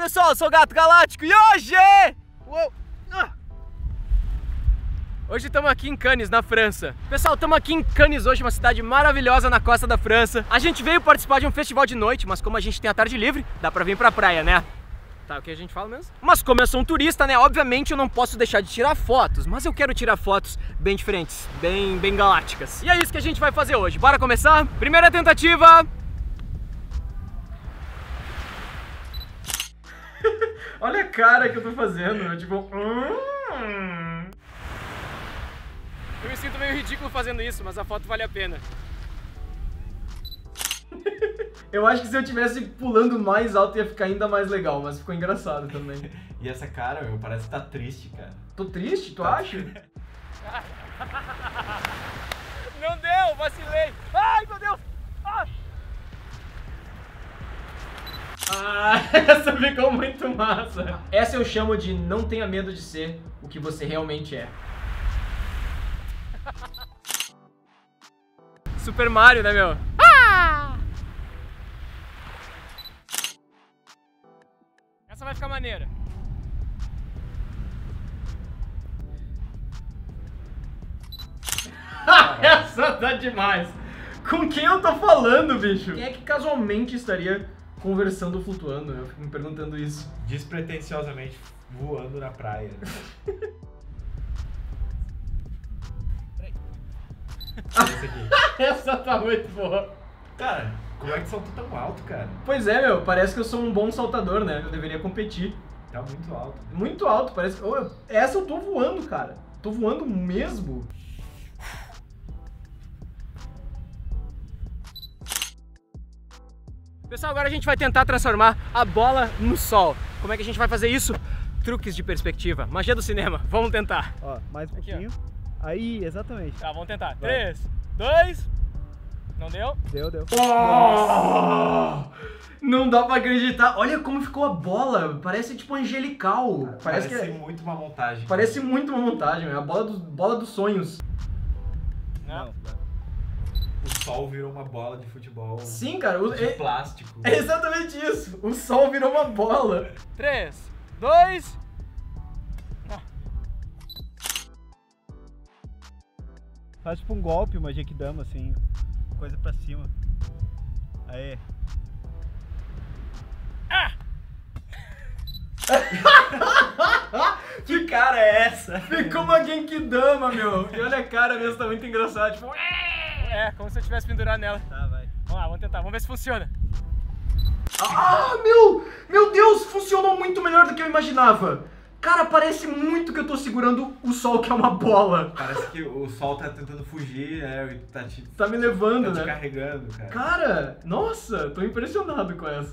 pessoal, eu sou o Gato Galáctico e hoje... Uou. Ah. Hoje estamos aqui em Cannes, na França. Pessoal, estamos aqui em Cannes hoje, uma cidade maravilhosa na costa da França. A gente veio participar de um festival de noite, mas como a gente tem a tarde livre, dá pra vir pra praia, né? Tá, o que a gente fala mesmo? Mas como eu sou um turista, né, obviamente eu não posso deixar de tirar fotos, mas eu quero tirar fotos bem diferentes, bem, bem galácticas. E é isso que a gente vai fazer hoje. Bora começar? Primeira tentativa... Olha a cara que eu tô fazendo, eu, tipo... hum. Eu me sinto meio ridículo fazendo isso, mas a foto vale a pena. Eu acho que se eu tivesse pulando mais alto ia ficar ainda mais legal, mas ficou engraçado também. E essa cara, meu, parece que tá triste, cara. Tô triste, tu Tá. acha? Não deu, vacilei. Ai, meu Deus! Ah, Ah, essa ficou muito massa. Essa eu chamo de não tenha medo de ser o que você realmente é. Super Mario, né, meu? Essa vai ficar maneira. Essa tá demais. Com quem eu tô falando, bicho? Quem é que casualmente estaria conversando flutuando? Eu fico me perguntando isso. Despretensiosamente voando na praia. Esse aqui. Essa tá muito boa. Cara, como é que saltou tão alto, cara? Pois é, meu, parece que eu sou um bom saltador, né? Eu deveria competir. Tá muito alto. Muito alto, parece Essa eu tô voando, cara. Tô voando mesmo. Pessoal, agora a gente vai tentar transformar a bola no sol. Como é que a gente vai fazer isso? Truques de perspectiva. Magia do cinema. Vamos tentar. Ó, mais um Aqui, ó. pouquinho. Aí, exatamente. Tá, vamos tentar. Vai. Três, dois. Não deu? Deu, deu. Oh! Não dá pra acreditar. Olha como ficou a bola. Parece tipo angelical. Parece, Parece, que é- muito uma montagem. Parece muito uma montagem, é a bola, do, bola dos sonhos. Não. O sol virou uma bola de futebol Sim, cara, o- de é, plástico. é exatamente isso. O sol virou uma bola. 3, 2. Faz tipo um golpe, uma Genkidama, assim. Coisa pra cima. Aí. Que cara é essa? Ficou uma Genkidama, meu. E olha a cara mesmo, tá muito engraçado. Tipo, é, como se eu tivesse pendurado nela. Tá, vai. Vamos lá, vamos tentar, vamos ver se funciona. Ah, meu! Meu Deus, funcionou muito melhor do que eu imaginava. Cara, parece muito que eu tô segurando o sol, que é uma bola. Parece que o sol tá tentando fugir, né? Tá te, Tá me levando, tá te né? carregando, cara. Cara, nossa, tô impressionado com essa.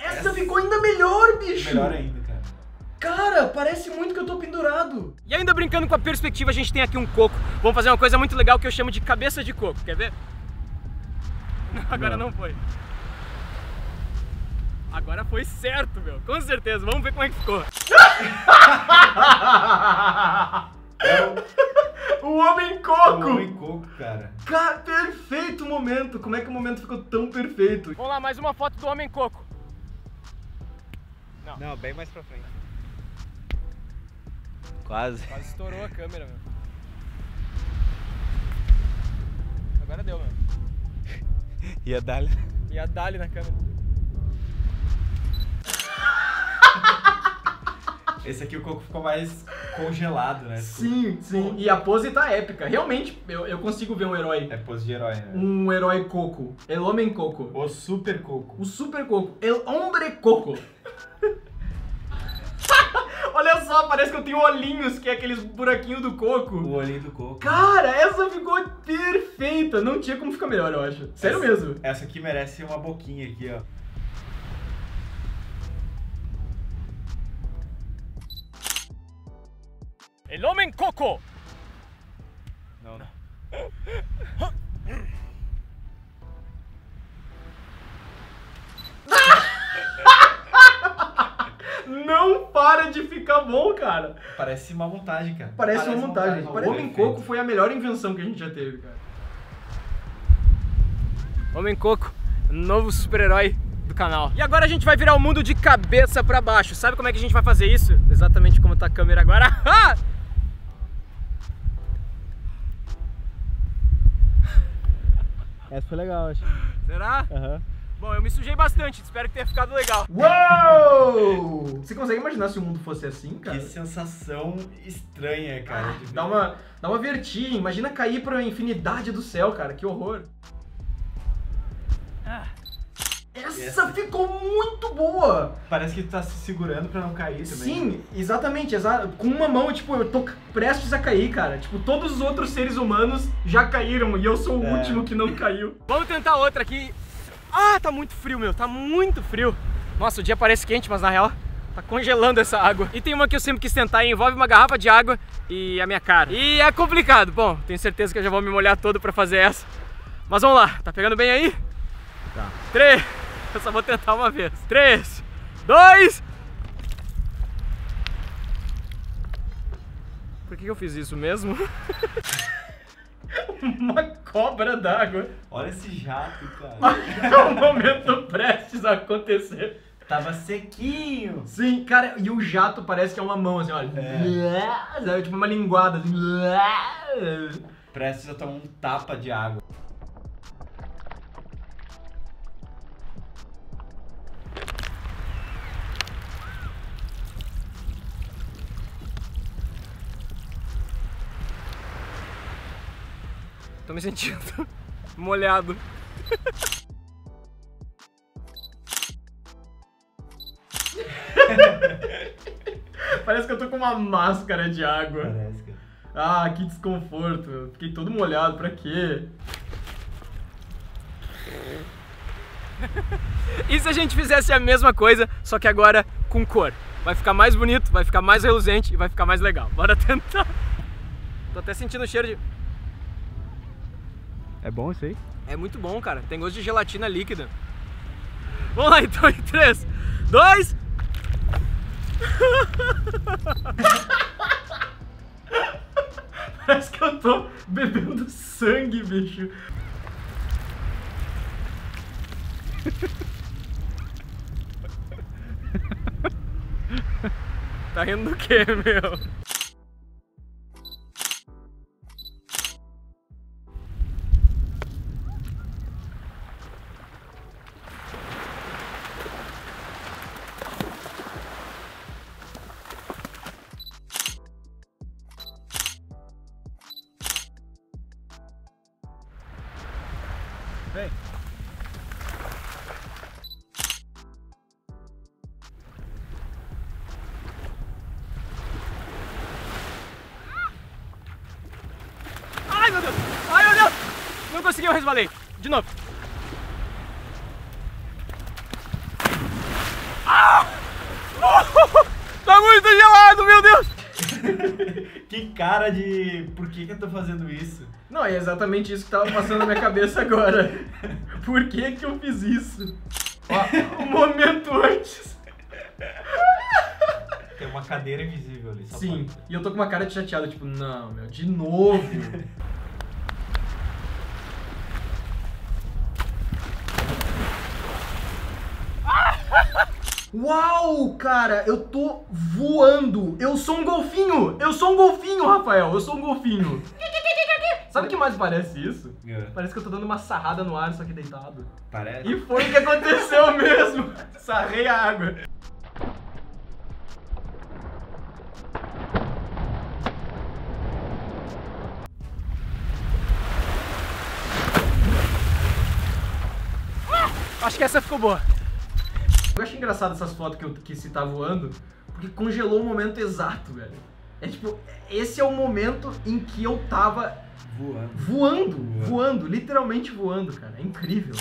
Essa Essa- ficou ainda melhor, bicho! Melhor ainda, cara. Parece muito que eu tô pendurado. E ainda brincando com a perspectiva, a gente tem aqui um coco. Vamos fazer uma coisa muito legal que eu chamo de cabeça de coco. Quer ver? Não, agora não, Não. foi. Agora foi certo, meu. Com certeza. Vamos ver como é que ficou. o homem coco. O homem coco, cara. Cara, perfeito momento. Como é que o momento ficou tão perfeito? Vamos lá, mais uma foto do homem coco. Não, bem mais pra frente. Quase. Quase estourou a câmera, meu. Agora deu, meu. Ia. E a Dali na câmera. Esse aqui o coco ficou mais congelado, né? Sim, sim. E a pose tá épica. Realmente, eu, eu consigo ver um herói. É pose de herói, né? Um herói coco. El homem coco. O super coco. O super coco. El hombre coco. Só, parece que eu tenho olhinhos, que é aqueles buraquinhos do coco. O olhinho do coco. Cara, essa ficou perfeita. Não tinha como ficar melhor, eu acho. Sério Essa- mesmo. Essa aqui merece uma boquinha aqui, ó. El homem coco. Não. Não ficar bom, cara. Parece uma montagem, cara. Parece, uma montagem. O Homem perfeito. Coco foi a melhor invenção que a gente já teve, cara. Homem Coco, novo super-herói do canal. E agora a gente vai virar o mundo de cabeça pra baixo. Sabe como é que a gente vai fazer isso? Exatamente como tá a câmera agora. Ah! Essa foi legal, acho. Será? Aham. Bom, eu me sujei bastante, espero que tenha ficado legal. Uou! Você consegue imaginar se o mundo fosse assim, cara? Que sensação estranha, cara. Ah, dá, uma, dá uma vertigem. Imagina cair pra infinidade do céu, cara. Que horror. Essa, Essa- ficou muito boa! Parece que tu tá se segurando pra não cair também. Sim, exatamente. exa- Com uma mão, tipo, eu tô prestes a cair, cara. Tipo, todos os outros seres humanos já caíram e eu sou o É. último que não caiu. Vamos tentar outra aqui. Ah, tá muito frio, meu. Tá muito frio. Nossa, o dia parece quente, mas na real tá congelando essa água. E tem uma que eu sempre quis tentar, envolve uma garrafa de água e a minha cara. E é complicado. Bom, tenho certeza que eu já vou me molhar todo pra fazer essa. Mas vamos lá. Tá pegando bem aí? Tá. Três. Eu só vou tentar uma vez. Três. Dois. Por que que eu fiz isso mesmo? Uma cobra d'água. Olha esse jato, cara. É um momento prestes a acontecer. Tava sequinho. Sim, cara, e o jato parece que é uma mão, assim, olha. É. Tipo uma linguada, assim. Prestes a tomar um tapa de água. Tô me sentindo molhado. Parece que eu tô com uma máscara de água. Parece. Ah, que desconforto. Fiquei todo molhado, pra quê? E se a gente fizesse a mesma coisa, só que agora com cor? Vai ficar mais bonito, vai ficar mais reluzente e vai ficar mais legal. Bora tentar. Tô até sentindo o cheiro de. É bom isso aí? É muito bom, cara. Tem gosto de gelatina líquida. Vamos lá então, em 3, 2. Parece que eu tô bebendo sangue, bicho. Tá rindo do quê, meu? Não consegui, eu resvalei. De novo. Ah! Tá muito gelado, meu Deus! Que cara de. Por que, que eu tô fazendo isso? Não, é exatamente isso que tava passando na minha cabeça agora. Por que que eu fiz isso? Ó, um momento antes. Tem uma cadeira invisível ali. Só Sim, pode. e eu tô com uma cara de chateado, tipo, não, meu, de novo. Uau, cara, eu tô voando. Eu sou um golfinho. Eu sou um golfinho, Rafael. Eu sou um golfinho. Sabe o que mais parece isso? É, Parece que eu tô dando uma sarrada no ar, só que deitado. Parece. E foi o que aconteceu mesmo. Sarrei a água. Acho que essa ficou boa. Eu achei engraçado essas fotos que, eu, que se tá voando, porque congelou o momento exato, velho. É tipo, esse é o momento em que eu tava Voando. voando, Voando. voando, literalmente voando, cara. É incrível.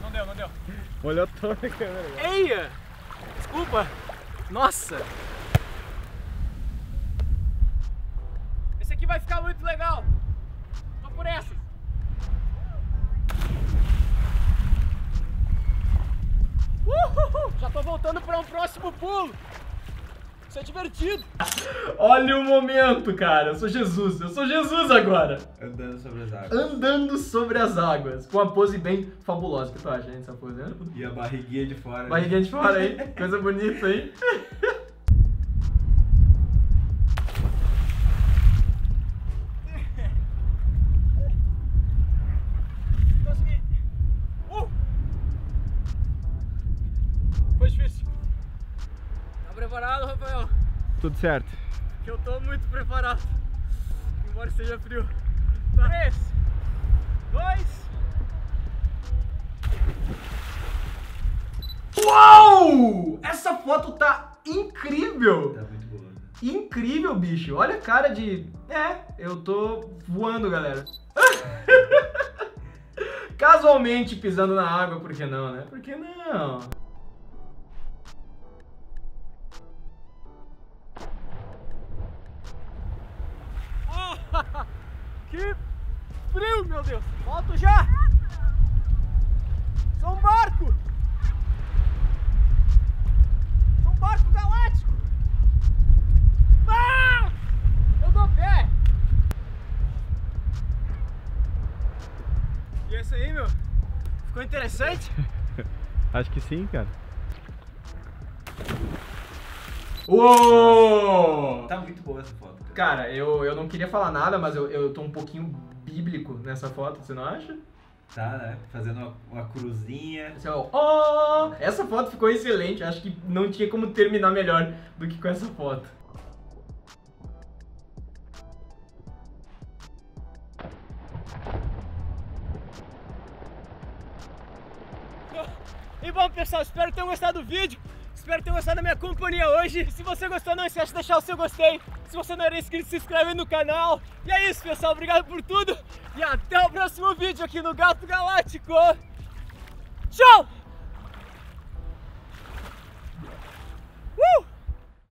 Não deu, não deu. Olhou toda a câmera. agora. Eia! Desculpa! Nossa! Esse aqui vai ficar muito legal! Tô por essa! Uhul! Já tô voltando para um próximo pulo! Isso é divertido. Olha o momento, cara. Eu sou Jesus. Eu sou Jesus agora. Andando sobre as águas. Andando sobre as águas. Com uma pose bem fabulosa. O que tu acha, hein, dessa pose? né? E a barriguinha de fora. né? Barriguinha de fora aí. Coisa bonita, hein? Consegui. Uh! Foi difícil. Tá preparado, Rafael? Tudo certo. Que eu tô muito preparado. Embora esteja frio. Três, dois. Uau! Essa foto tá incrível! Tá muito boa. Incrível, bicho. Olha a cara de. É, eu tô voando, galera. Casualmente pisando na água, por que não, né? Por que não? que frio, meu Deus! Volto já! Sou um barco! Sou um barco galáctico! Ah! Eu dou pé! E é isso aí, meu? Ficou interessante? Acho que sim, cara. Uou! Tá muito boa essa foto, cara. Eu, eu não queria falar nada, mas eu, eu tô um pouquinho bíblico nessa foto, você não acha? Tá, né? Fazendo uma, uma cruzinha. É oh! Essa foto ficou excelente, acho que não tinha como terminar melhor do que com essa foto. E bom, pessoal, espero que tenham gostado do vídeo. Espero que tenham gostado da minha companhia hoje. E se você gostou, não esquece de deixar o seu gostei. Se você não era inscrito, se inscreve no canal. E é isso, pessoal. Obrigado por tudo. E até o próximo vídeo aqui no Gato Galáctico. Tchau!